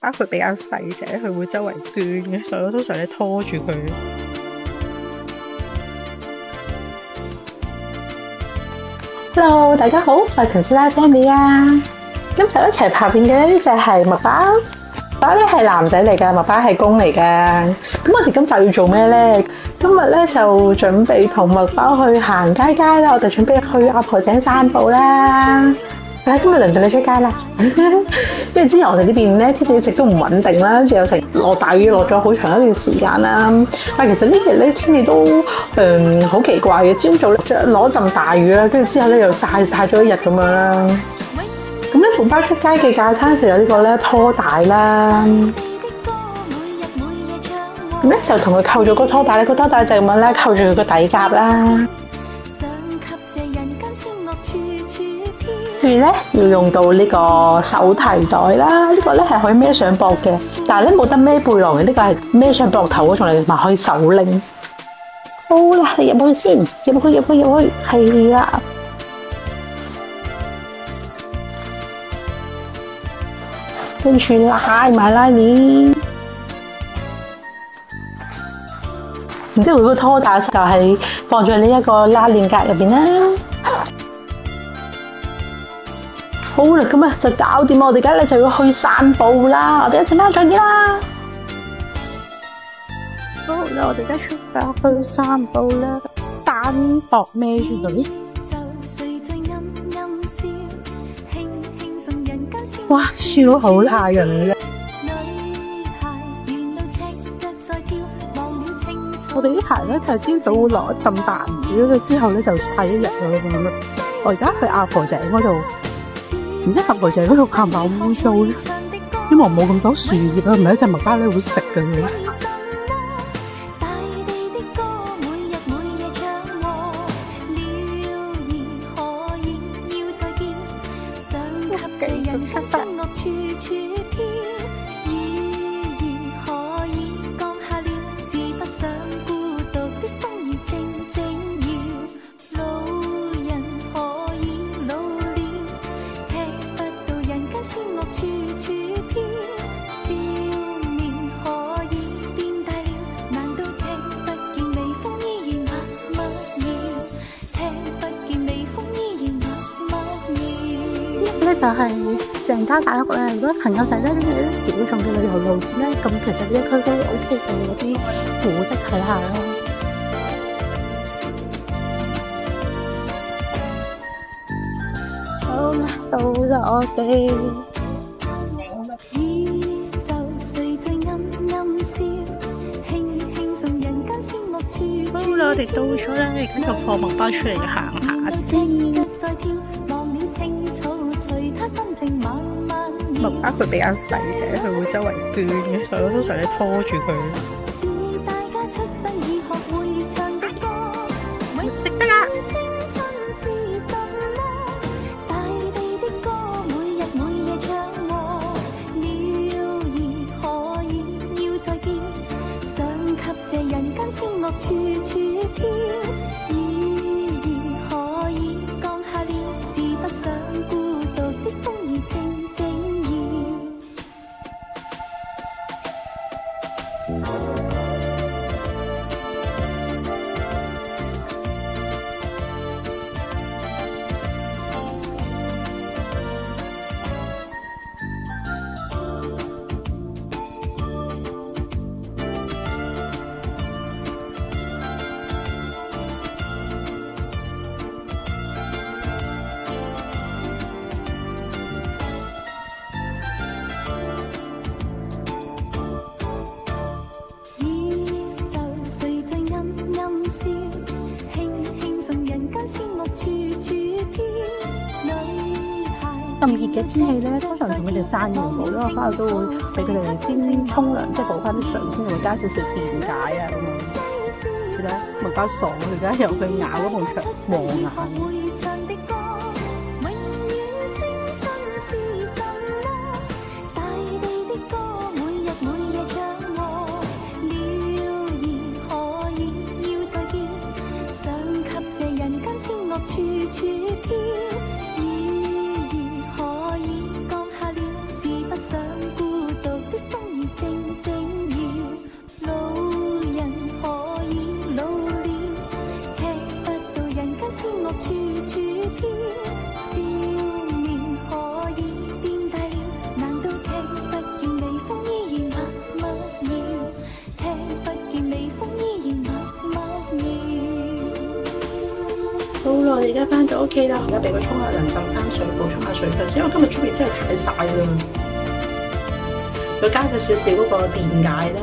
包括比較細隻，佢會周圍捐嘅，所以我通常咧拖住佢。Hello，大家好，我係陳師奶 Fanny 啊。今日一齊拍片嘅呢隻係麥包，包咧係男仔嚟噶，麥包係公嚟噶。咁我哋今集要做咩咧？今日咧就準備同麥包去行街街啦，我哋準備去阿婆井散步啦。嗱，今日輪到你出街啦，因为之前我哋呢邊咧天氣一直都唔穩定啦，跟住有成落大雨落咗好長一段時間啦。但其實呢日咧天氣都誒好、奇怪嘅，朝早攞阵大雨啦，跟住之後咧又曬曬咗一日咁樣啦。咁咧同包出街嘅架餐就有呢個咧拖帶啦。咁咧就同佢扣咗個拖帶咧，個拖帶就咁樣咧扣住佢個底夹啦。住咧要用到呢個手提袋啦，呢個咧係可以孭上膊嘅，但係咧冇得孭背囊嘅，呢個係孭上膊頭嗰種嚟，咪可以手拎。好啦，你入去先，入去入去入去，係啦。跟住拉埋拉链，然之後佢個拖帶就係放在呢一個拉鏈格入边啦。好啦，咁啊就搞掂，我哋而家咧就要去散步啦，我哋一陣間再見啦。好啦，我哋而家出發去散步啦，單薄孭住佢。哇，超好嚇人嘅！我哋啲鞋咧係朝早會落一陣大雨，之後咧就晒一日咁樣。我而家去阿婆井嗰度。唔知阿婆仔嗰度怕唔怕污糟咧？因為冇咁多樹葉啊，唔系一只麥包咧會食嘅。咧就係成家大屋咧，如果朋友仔咧，有啲小眾嘅旅遊路線咧，咁其實呢一區都 O K 嘅，有啲古蹟睇下咯。好啦，到咗我哋。好啦，我哋到咗啦，而家就放麥包出嚟行下先。麥包佢比較細隻，佢會周圍捐嘅，所以我通常咧拖住佢。咁熱嘅天氣咧，通常同佢哋散完步咧，我翻去都會俾佢哋先沖涼，即係補翻啲水，先會加少少電解啊咁樣。而家麥包爽，而家由佢咬嗰埲牆磨眼。家翻到屋企啦，而家俾佢沖下涼，浸翻水，補充下水分先，因為今日出面真係太晒啦。佢加咗少少嗰個電解啦。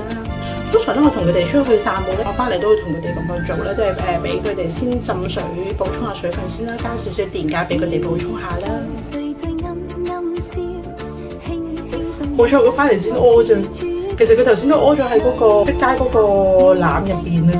通常咧，我同佢哋出去散步咧，我翻嚟都會同佢哋咁樣做咧，即係誒俾佢哋先浸水，補充下水分先啦，加少少電解俾佢哋補充下啦。好彩佢翻嚟先屙啫，其實佢頭先都屙咗喺嗰個出街嗰個籃入邊啦。